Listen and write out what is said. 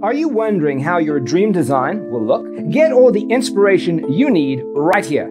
Are you wondering how your dream design will look? Get all the inspiration you need right here.